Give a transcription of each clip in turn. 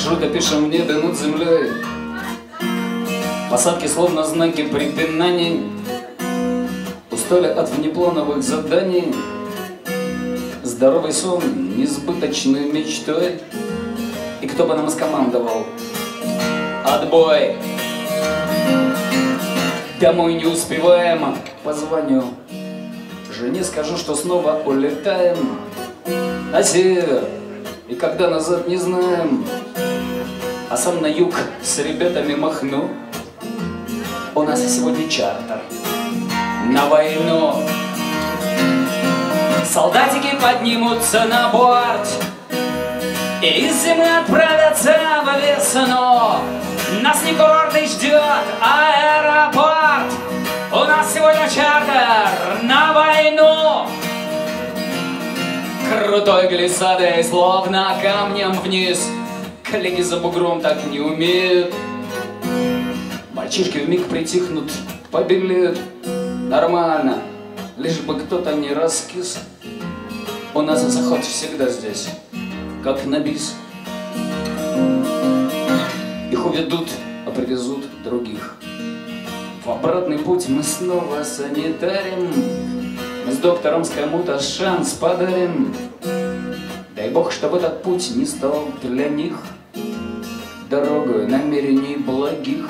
Маршруты пишем в небе над землей Посадки словно знаки препинаний. Устали от внеплановых заданий. Здоровый сон несбыточной мечтой. И кто бы нам скомандовал? Отбой! Домой не успеваем по званию. Жене скажу, что снова улетаем. На север. И когда назад не знаем А сам на юг с ребятами махну. У нас сегодня чартер. На войну. Солдатики поднимутся на борт. И из зимы отправятся в весну. Нас не курортный ждет аэропорт. У нас сегодня чартер на войну. Крутой глиссадой, словно камнем вниз Коллеги за бугром так не умеют. Мальчишки вмиг притихнут, побелеют. Нормально, лишь бы кто-то не раскис. У нас заход всегда здесь, как на бис. Их уведут, а привезут других. В обратный путь мы снова санитарим. Мы с доктором с кому-то шанс подарим. Дай бог, чтобы этот путь не стал для них Дорогой намерений благих.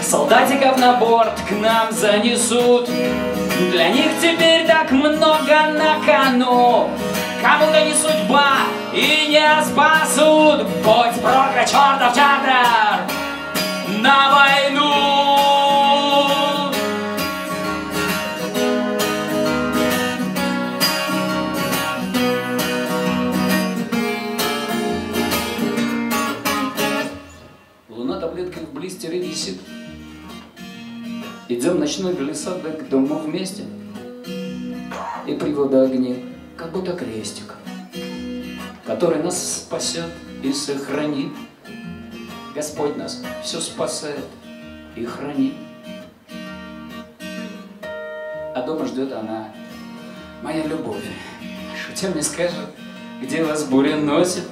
Солдатиков на борт к нам занесут. Для них теперь так много на кону. Кому-то не судьба и не спасут. Будь проклят, чертов чартер блистере висит. Идем ночной глиссадой к дому вместе. И привода огни, как будто крестик Который нас спасет и сохранит. Господь нас все спасает и хранит. А дома ждет она, моя любовь. Шутя мне скажет, где вас буря носит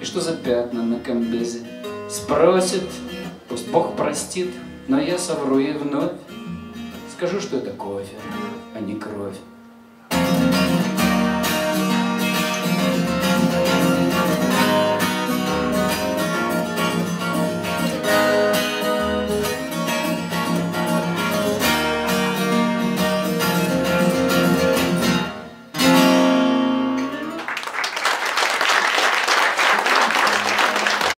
И что за пятна на комбезе. Спросит, пусть Бог простит, но я совру ей вновь. Скажу, что это кофе, а не кровь.